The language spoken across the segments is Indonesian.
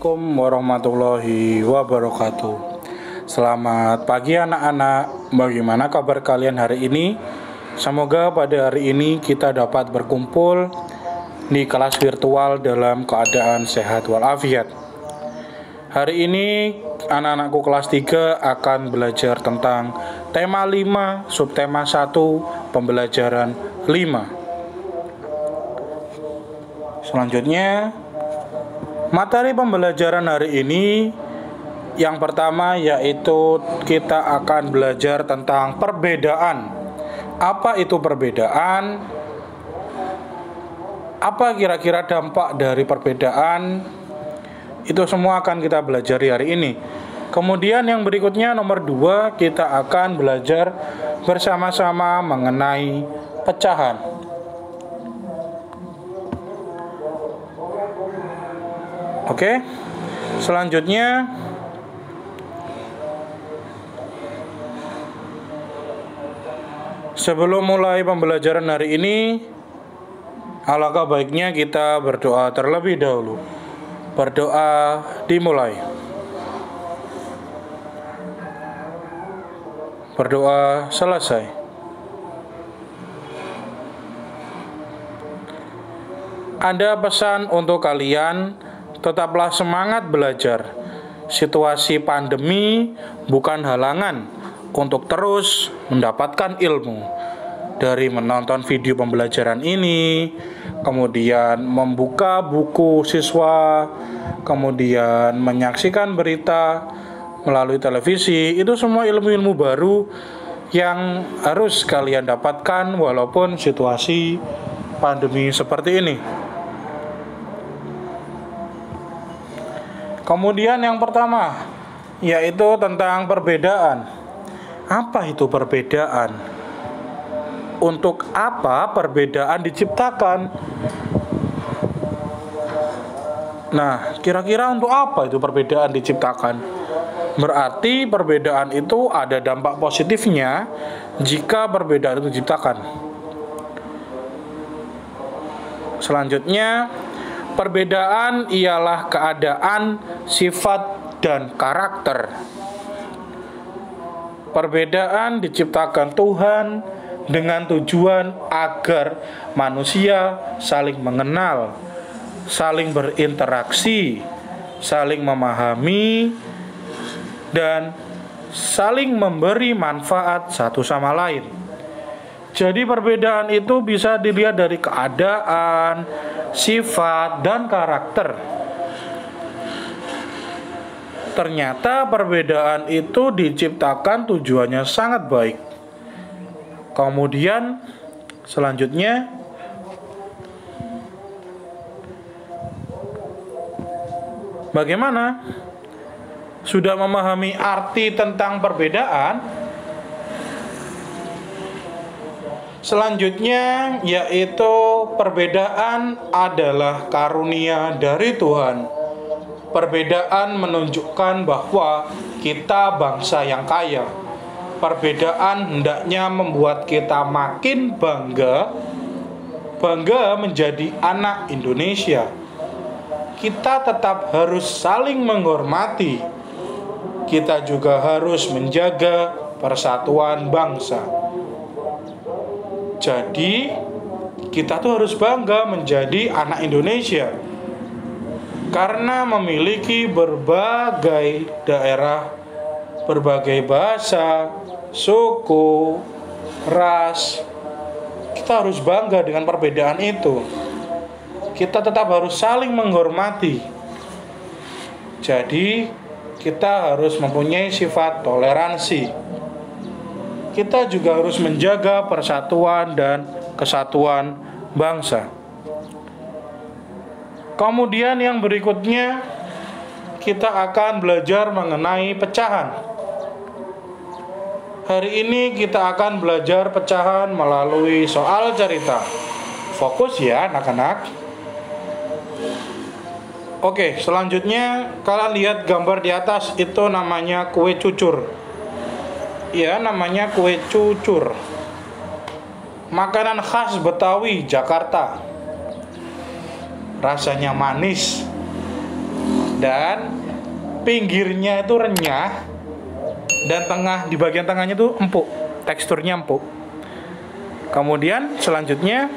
Assalamualaikum warahmatullahi wabarakatuh. Selamat pagi anak-anak. Bagaimana kabar kalian hari ini? Semoga pada hari ini kita dapat berkumpul di kelas virtual dalam keadaan sehat walafiat. Hari ini anak-anakku kelas 3 akan belajar tentang tema 5, subtema 1, pembelajaran 5. Selanjutnya, materi pembelajaran hari ini yang pertama yaitu kita akan belajar tentang perbedaan. Apa itu perbedaan? Apa kira-kira dampak dari perbedaan? Itu semua akan kita belajar hari ini. Kemudian yang berikutnya nomor dua kita akan belajar bersama-sama mengenai pecahan. Oke, selanjutnya sebelum mulai pembelajaran hari ini, alangkah baiknya kita berdoa terlebih dahulu. Berdoa dimulai. Berdoa selesai. Ada pesan untuk kalian, tetaplah semangat belajar. Situasi pandemi bukan halangan untuk terus mendapatkan ilmu dari menonton video pembelajaran ini, kemudian membuka buku siswa, kemudian menyaksikan berita melalui televisi, itu semua ilmu-ilmu baru yang harus kalian dapatkan walaupun situasi pandemi seperti ini. Kemudian yang pertama yaitu tentang perbedaan. Apa itu perbedaan? Untuk apa perbedaan diciptakan? Nah, kira-kira untuk apa itu perbedaan diciptakan? Berarti perbedaan itu ada dampak positifnya jika perbedaan itu diciptakan. Selanjutnya, perbedaan ialah keadaan, sifat, dan karakter. Perbedaan diciptakan Tuhan dengan tujuan agar manusia saling mengenal, saling berinteraksi, saling memahami, dan saling memberi manfaat satu sama lain. Jadi, perbedaan itu bisa dilihat dari keadaan, sifat, dan karakter. Ternyata, perbedaan itu diciptakan tujuannya sangat baik. Kemudian, selanjutnya, bagaimana? Sudah memahami arti tentang perbedaan? Selanjutnya yaitu perbedaan adalah karunia dari Tuhan. Perbedaan menunjukkan bahwa kita bangsa yang kaya. Perbedaan hendaknya membuat kita makin bangga bangga menjadi anak Indonesia. Kita tetap harus saling menghormati kita juga harus menjaga persatuan bangsa. Jadi, kita tuh harus bangga menjadi anak Indonesia karena memiliki berbagai daerah, berbagai bahasa, suku, ras. Kita harus bangga dengan perbedaan itu. Kita tetap harus saling menghormati. Jadi, kita harus mempunyai sifat toleransi. Kita juga harus menjaga persatuan dan kesatuan bangsa. Kemudian yang berikutnya kita akan belajar mengenai pecahan. Hari ini kita akan belajar pecahan melalui soal cerita. Fokus ya anak-anak. Oke, selanjutnya kalian lihat gambar di atas itu namanya kue cucur. Ya, namanya kue cucur. Makanan khas Betawi, Jakarta. Rasanya manis. dan pinggirnya itu renyah dan tengah di bagian tengahnya itu empuk teksturnya empuk kemudian selanjutnya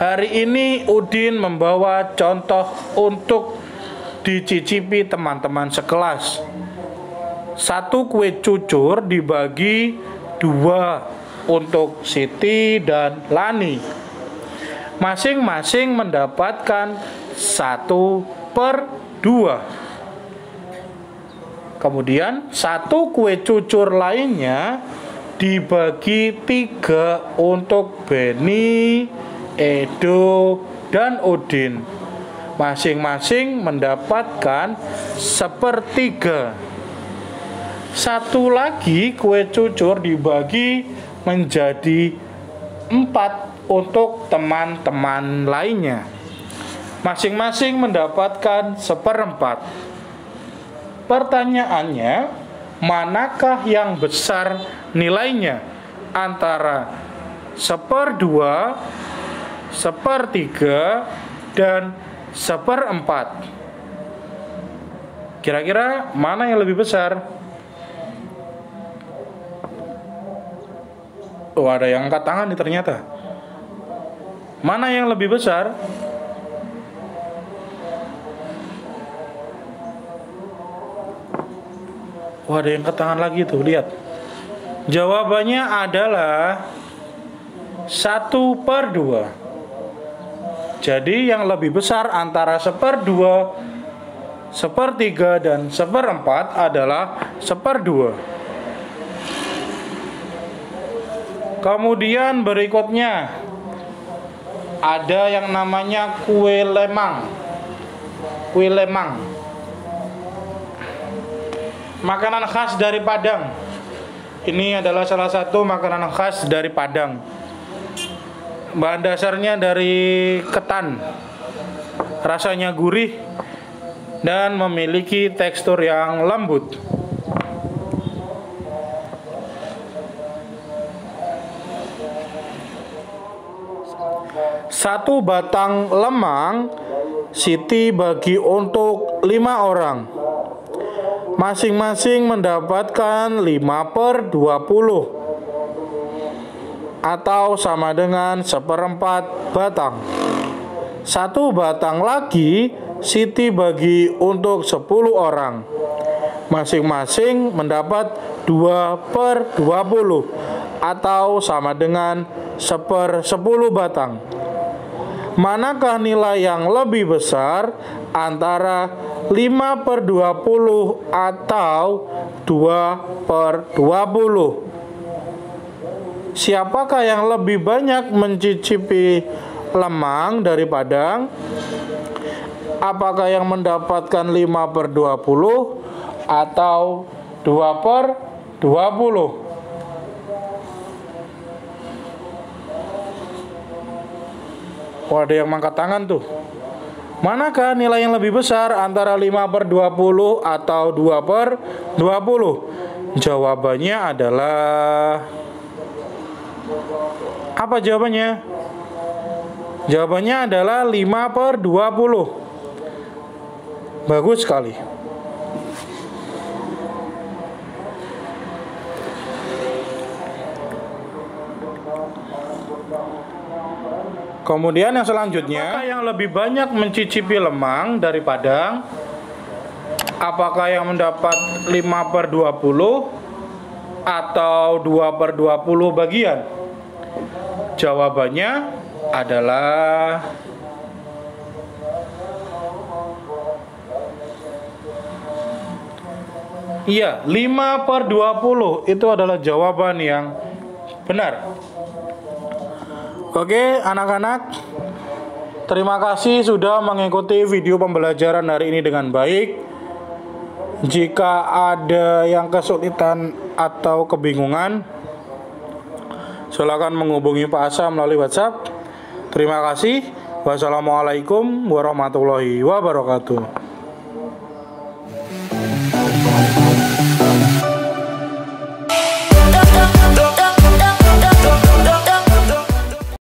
Hari ini Udin membawa contoh untuk dicicipi teman-teman sekelas. Satu kue cucur dibagi dua untuk Siti dan Lani. Masing-masing mendapatkan satu per dua. Kemudian satu kue cucur lainnya dibagi tiga untuk Beni, Edo, dan Udin. Masing-masing mendapatkan sepertiga. Satu lagi kue cucur dibagi menjadi empat untuk teman-teman lainnya. Masing-masing mendapatkan seperempat. Pertanyaannya, manakah yang besar nilainya antara seperdua sepertiga, dan seperempat. Kira-kira mana yang lebih besar? Oh, ada yang angkat tangan nih ternyata. Mana yang lebih besar? Wah, ada yang angkat tangan lagi tuh, lihat. Jawabannya adalah satu per dua. Jadi yang lebih besar antara seperdua, sepertiga, dan seperempat adalah seperdua. Kemudian berikutnya ada yang namanya kue lemang. Kue lemang. Makanan khas dari Padang. Ini adalah salah satu makanan khas dari Padang bahan dasarnya dari ketan. Rasanya gurih dan memiliki tekstur yang lembut. Satu batang lemang Siti bagi untuk lima orang. Masing-masing mendapatkan 5 per 20 atau sama dengan seperempat batang. Satu batang lagi Siti bagi untuk 10 orang. Masing-masing mendapat 2 per 20 atau sama dengan seper 10 batang. Manakah nilai yang lebih besar antara 5 per 20 atau 2 per 20? Siapakah yang lebih banyak mencicipi lemang dari Padang? Apakah yang mendapatkan 5 per 20 atau 2 per 20? Oh, ada yang mangkat tangan tuh. Manakah nilai yang lebih besar antara 5 per 20 atau 2 per 20? Jawabannya adalah apa jawabannya? Jawabannya adalah 5 per 20 Bagus sekali Kemudian yang selanjutnya Apakah yang lebih banyak mencicipi lemang dari Padang? Apakah yang mendapat 5 per 20 atau 2 per 20 bagian? Jawabannya adalah Iya, 5 per 20 itu adalah jawaban yang benar. Oke, anak-anak, terima kasih sudah mengikuti video pembelajaran hari ini dengan baik. Jika ada yang kesulitan atau kebingungan, silakan menghubungi Pak Asa melalui WhatsApp. Terima kasih. Wassalamualaikum warahmatullahi wabarakatuh.